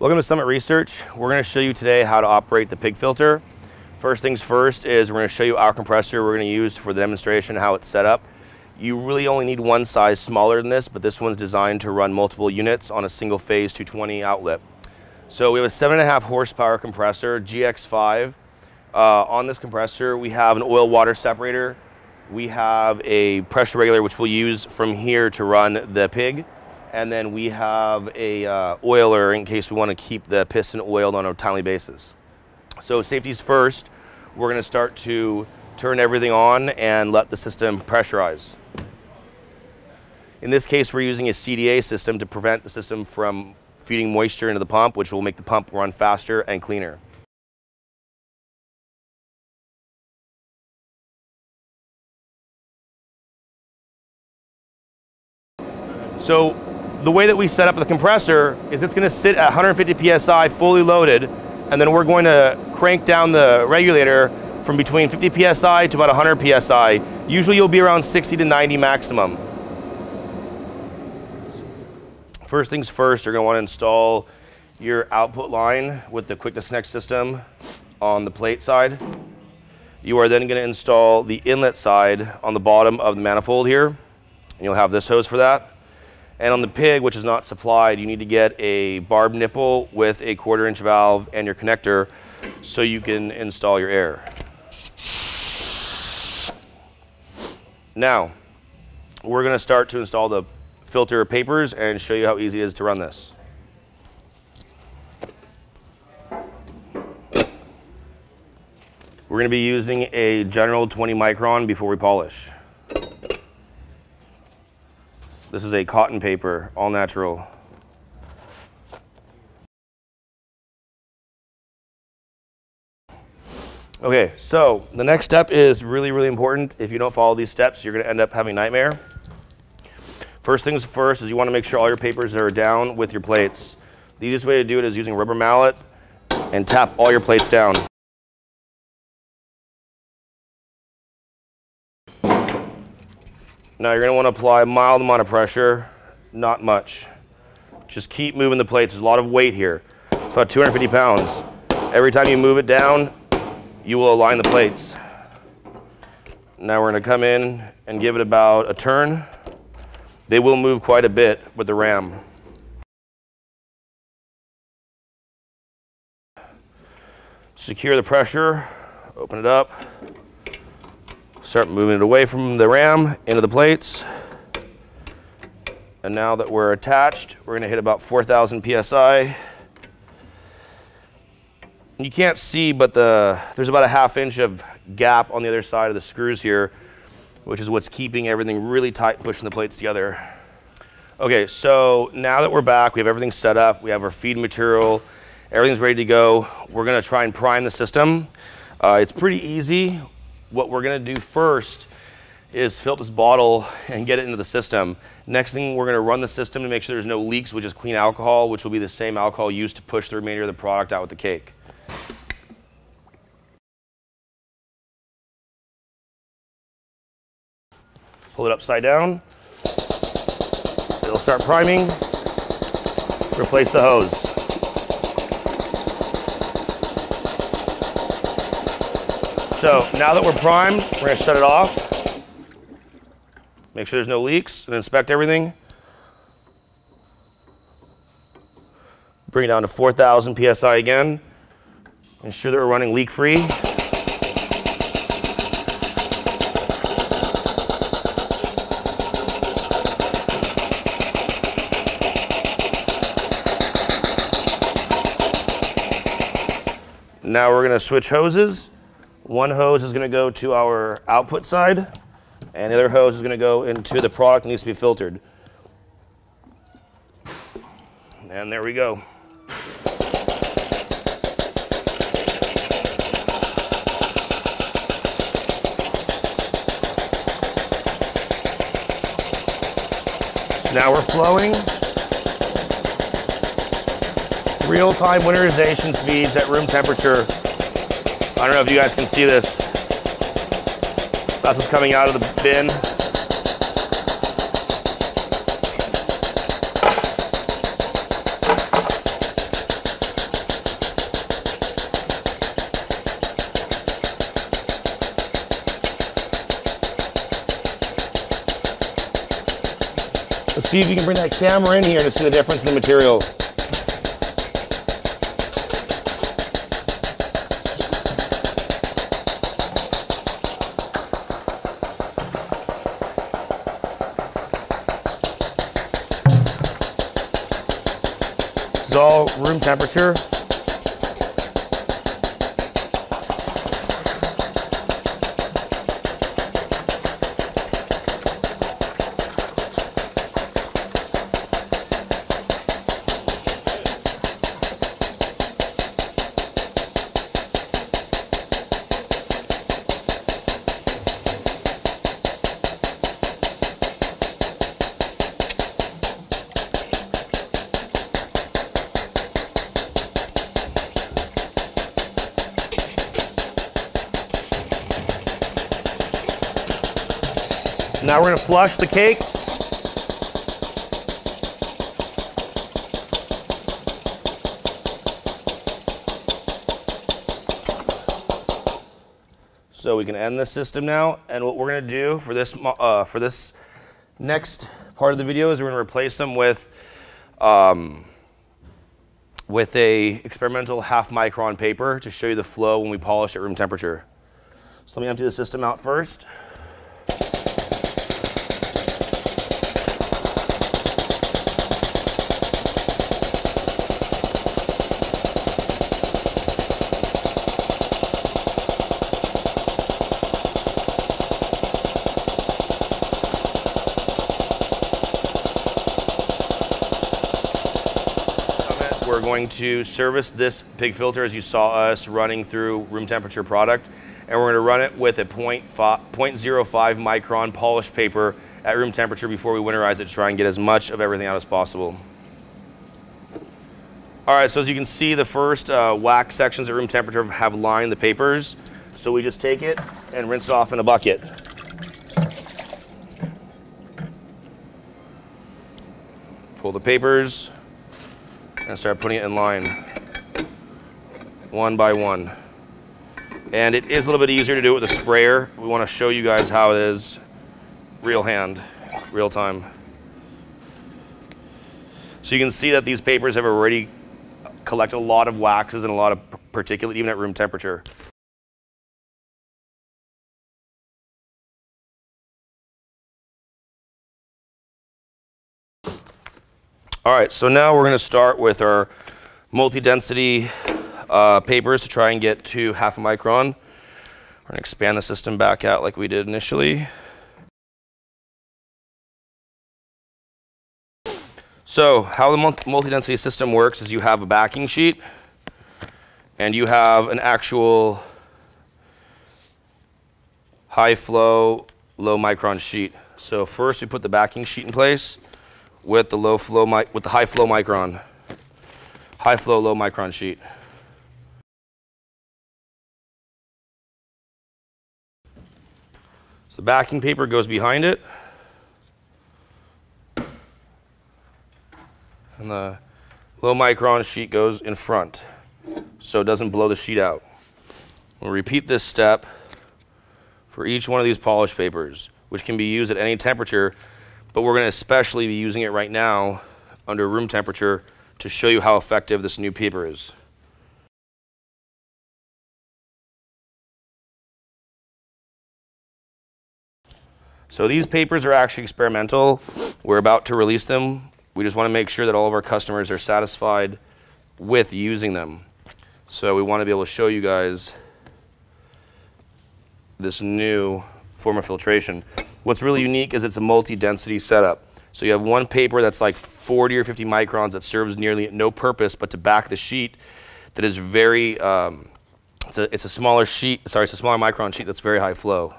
Welcome to Summit Research. We're going to show you today how to operate the pig filter. First things first is we're going to show you our compressor we're going to use for the demonstration, how it's set up. You really only need one size smaller than this, but this one's designed to run multiple units on a single phase 220 outlet. So we have a seven and a half horsepower compressor, GX5. Uh, on this compressor, we have an oil water separator. We have a pressure regulator, which we'll use from here to run the pig and then we have a uh, oiler in case we want to keep the piston oiled on a timely basis. So safety's first. We're going to start to turn everything on and let the system pressurize. In this case, we're using a CDA system to prevent the system from feeding moisture into the pump, which will make the pump run faster and cleaner. So the way that we set up the compressor is it's going to sit at 150 psi fully loaded and then we're going to crank down the regulator from between 50 psi to about 100 psi. Usually you'll be around 60 to 90 maximum. First things first, you're going to want to install your output line with the quick disconnect system on the plate side. You are then going to install the inlet side on the bottom of the manifold here. And you'll have this hose for that. And on the pig, which is not supplied, you need to get a barb nipple with a quarter inch valve and your connector so you can install your air. Now, we're gonna start to install the filter papers and show you how easy it is to run this. We're gonna be using a general 20 micron before we polish. This is a cotton paper, all natural. Okay, so the next step is really, really important. If you don't follow these steps, you're gonna end up having nightmare. First things first is you wanna make sure all your papers are down with your plates. The easiest way to do it is using a rubber mallet and tap all your plates down. Now you're gonna wanna apply a mild amount of pressure, not much. Just keep moving the plates. There's a lot of weight here. It's about 250 pounds. Every time you move it down, you will align the plates. Now we're gonna come in and give it about a turn. They will move quite a bit with the ram. Secure the pressure, open it up. Start moving it away from the ram into the plates. And now that we're attached, we're gonna hit about 4,000 PSI. You can't see, but the, there's about a half inch of gap on the other side of the screws here, which is what's keeping everything really tight, pushing the plates together. Okay, so now that we're back, we have everything set up, we have our feed material, everything's ready to go. We're gonna try and prime the system. Uh, it's pretty easy what we're gonna do first is fill up this bottle and get it into the system. Next thing, we're gonna run the system to make sure there's no leaks, which is clean alcohol, which will be the same alcohol used to push the remainder of the product out with the cake. Pull it upside down. It'll start priming. Replace the hose. So now that we're primed, we're gonna shut it off. Make sure there's no leaks and inspect everything. Bring it down to 4,000 PSI again. Ensure that we're running leak free. Now we're gonna switch hoses. One hose is gonna go to our output side, and the other hose is gonna go into the product that needs to be filtered. And there we go. Now we're flowing. Real-time winterization speeds at room temperature I don't know if you guys can see this. That's what's coming out of the bin. Let's see if you can bring that camera in here to see the difference in the material. Temperature. Now we're gonna flush the cake. So we can end this system now. And what we're gonna do for this, uh, for this next part of the video is we're gonna replace them with, um, with a experimental half micron paper to show you the flow when we polish at room temperature. So let me empty the system out first. Going to service this pig filter as you saw us running through room temperature product. And we're going to run it with a 0.05 micron polished paper at room temperature before we winterize it to try and get as much of everything out as possible. All right, so as you can see, the first uh, wax sections at room temperature have lined the papers. So we just take it and rinse it off in a bucket. Pull the papers, and start putting it in line one by one. And it is a little bit easier to do it with a sprayer. We want to show you guys how it is real hand, real time. So you can see that these papers have already collected a lot of waxes and a lot of particulate even at room temperature. All right, so now we're going to start with our multi-density uh, papers to try and get to half a micron. We're going to expand the system back out like we did initially. So how the multi-density system works is you have a backing sheet and you have an actual high flow, low micron sheet. So first we put the backing sheet in place with the low flow mic with the high flow micron, high flow low micron sheet. So the backing paper goes behind it. And the low micron sheet goes in front so it doesn't blow the sheet out. We'll repeat this step for each one of these polish papers, which can be used at any temperature but we're going to especially be using it right now under room temperature to show you how effective this new paper is. So these papers are actually experimental. We're about to release them. We just want to make sure that all of our customers are satisfied with using them. So we want to be able to show you guys this new form of filtration. What's really unique is it's a multi-density setup. So you have one paper that's like 40 or 50 microns that serves nearly no purpose but to back the sheet that is very, um, it's, a, it's a smaller sheet, sorry, it's a smaller micron sheet that's very high flow.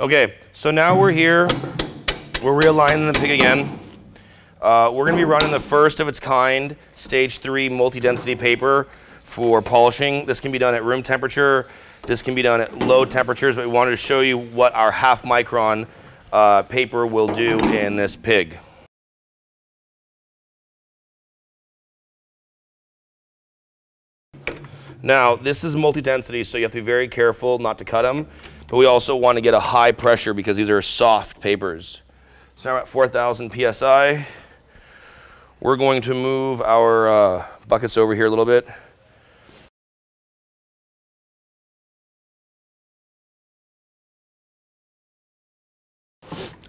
Okay, so now we're here. We're realigning the pig again. Uh, we're going to be running the first of its kind stage three multi-density paper for polishing. This can be done at room temperature. This can be done at low temperatures, but we wanted to show you what our half micron uh, paper will do in this pig. Now, this is multi-density, so you have to be very careful not to cut them, but we also want to get a high pressure because these are soft papers. So now we're at 4,000 PSI. We're going to move our uh, buckets over here a little bit.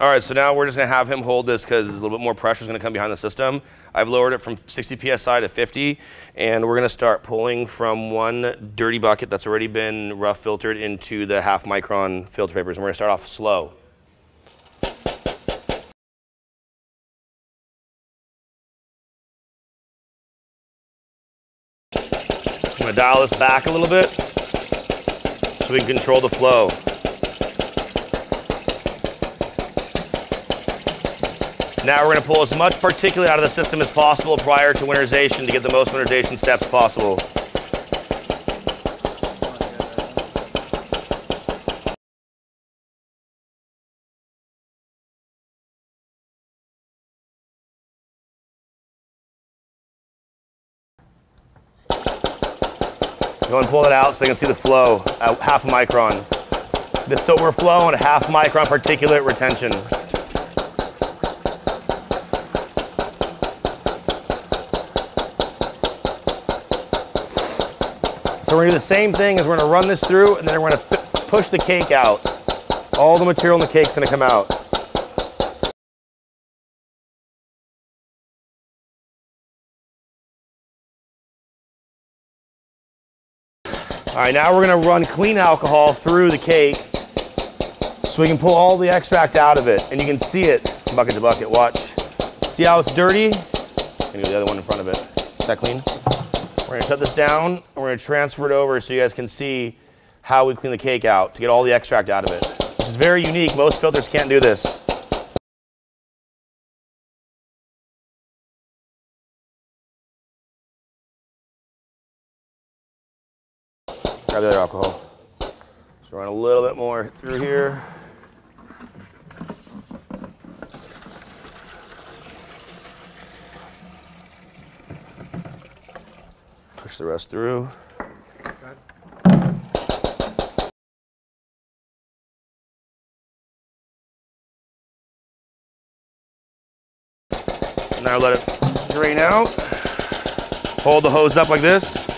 All right, so now we're just gonna have him hold this because a little bit more pressure is gonna come behind the system. I've lowered it from 60 PSI to 50, and we're gonna start pulling from one dirty bucket that's already been rough filtered into the half micron filter papers. And we're gonna start off slow. Dial this back a little bit so we can control the flow. Now we're going to pull as much particulate out of the system as possible prior to winterization to get the most winterization steps possible. Go and pull it out so you can see the flow at half a micron. This so we're flowing at half micron particulate retention. So we're gonna do the same thing as we're gonna run this through and then we're gonna push the cake out. All the material in the cake's gonna come out. All right, now we're gonna run clean alcohol through the cake so we can pull all the extract out of it. And you can see it bucket to bucket, watch. See how it's dirty? I'm gonna go the other one in front of it. Is that clean? We're gonna shut this down and we're gonna transfer it over so you guys can see how we clean the cake out to get all the extract out of it. Which is very unique. Most filters can't do this. Grab the other alcohol. So run a little bit more through here. Push the rest through. Now let it drain out. Hold the hose up like this.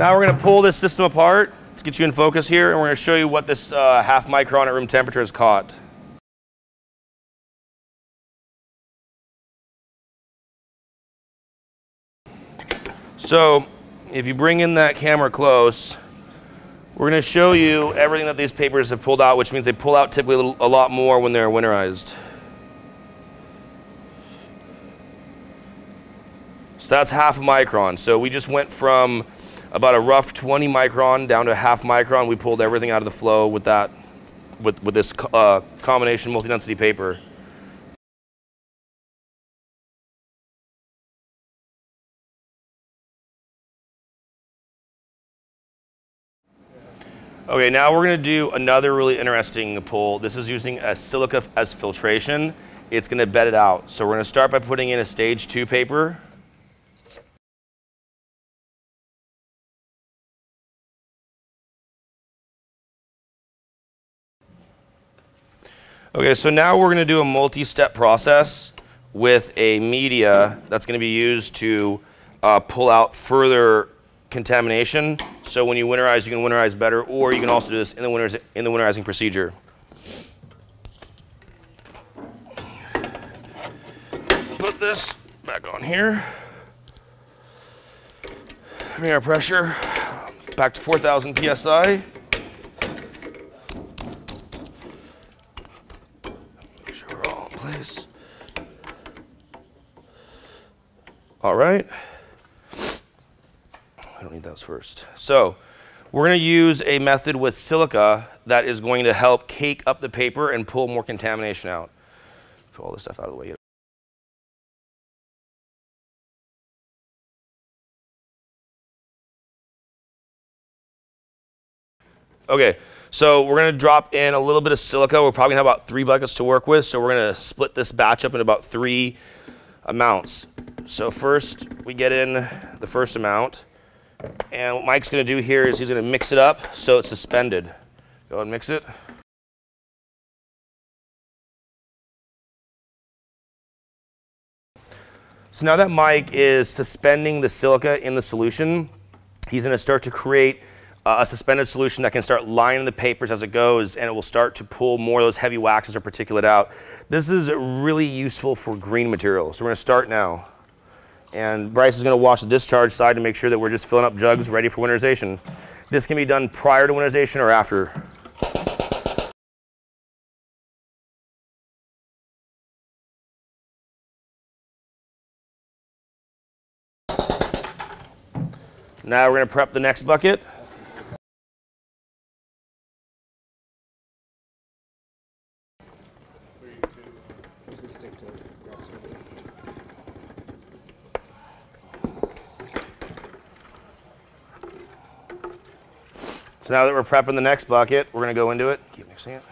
Now we're going to pull this system apart. Let's get you in focus here, and we're going to show you what this uh, half micron at room temperature has caught. So if you bring in that camera close, we're going to show you everything that these papers have pulled out, which means they pull out typically a lot more when they're winterized. So that's half a micron. So we just went from about a rough 20 micron down to a half micron. We pulled everything out of the flow with that, with, with this uh, combination multi-density paper. Okay, now we're gonna do another really interesting pull. This is using a silica as filtration. It's gonna bed it out. So we're gonna start by putting in a stage two paper. Okay, so now we're gonna do a multi-step process with a media that's gonna be used to uh, pull out further contamination. So when you winterize, you can winterize better, or you can also do this in the, in the winterizing procedure. Put this back on here. Our pressure back to 4,000 PSI. All right. I don't need those first. So we're going to use a method with silica that is going to help cake up the paper and pull more contamination out. Put all this stuff out of the way. Okay, so we're gonna drop in a little bit of silica. We're probably gonna have about three buckets to work with. So we're gonna split this batch up into about three amounts. So first we get in the first amount. And what Mike's gonna do here is he's gonna mix it up so it's suspended. Go ahead and mix it. So now that Mike is suspending the silica in the solution, he's going to start to create uh, a suspended solution that can start lining the papers as it goes and it will start to pull more of those heavy waxes or particulate out. This is really useful for green materials. So we're going to start now. And Bryce is going to wash the discharge side to make sure that we're just filling up jugs ready for winterization. This can be done prior to winterization or after. Now we're to prep the next bucket. So now that we're prepping the next bucket, we're going to go into it. Keep mixing it.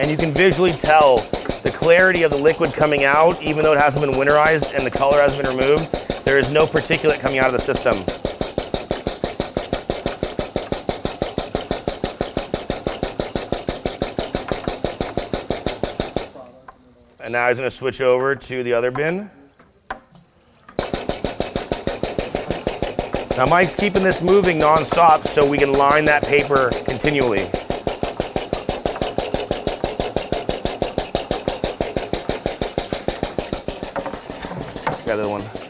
and you can visually tell the clarity of the liquid coming out, even though it hasn't been winterized and the color hasn't been removed, there is no particulate coming out of the system. And now he's going to switch over to the other bin. Now Mike's keeping this moving non-stop so we can line that paper continually. the other one.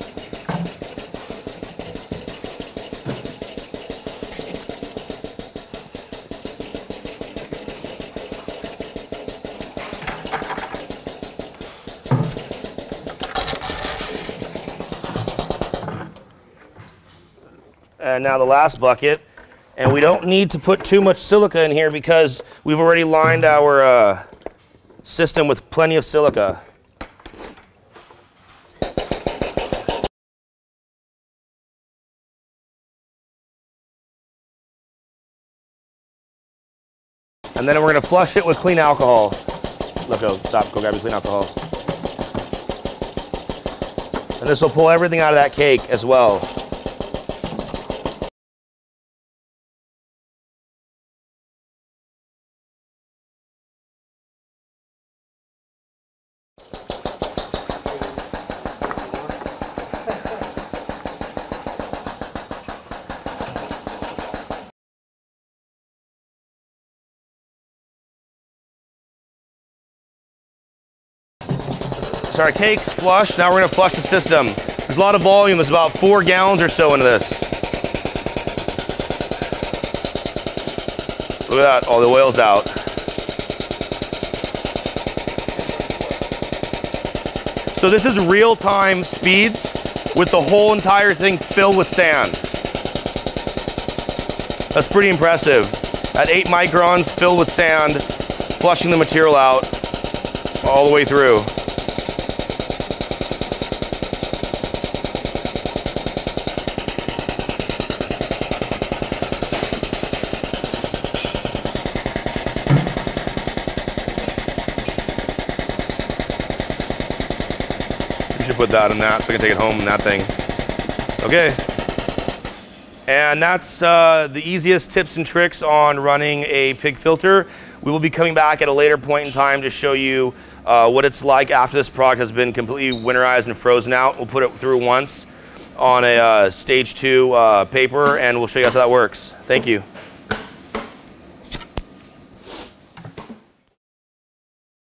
And now the last bucket. And we don't need to put too much silica in here because we've already lined our uh, system with plenty of silica. And then we're gonna flush it with clean alcohol. Look, go, stop, go grab your clean alcohol. And this will pull everything out of that cake as well. Our cake's flush. Now we're gonna flush the system. There's a lot of volume. There's about four gallons or so into this. Look at that, all the oil's out. So this is real-time speeds with the whole entire thing filled with sand. That's pretty impressive. At eight microns, filled with sand, flushing the material out all the way through. Put that in that so I can take it home in that thing. Okay. And that's uh, the easiest tips and tricks on running a pig filter. We will be coming back at a later point in time to show you uh, what it's like after this product has been completely winterized and frozen out. We'll put it through once on a uh, stage two uh, paper and we'll show you guys how that works. Thank you.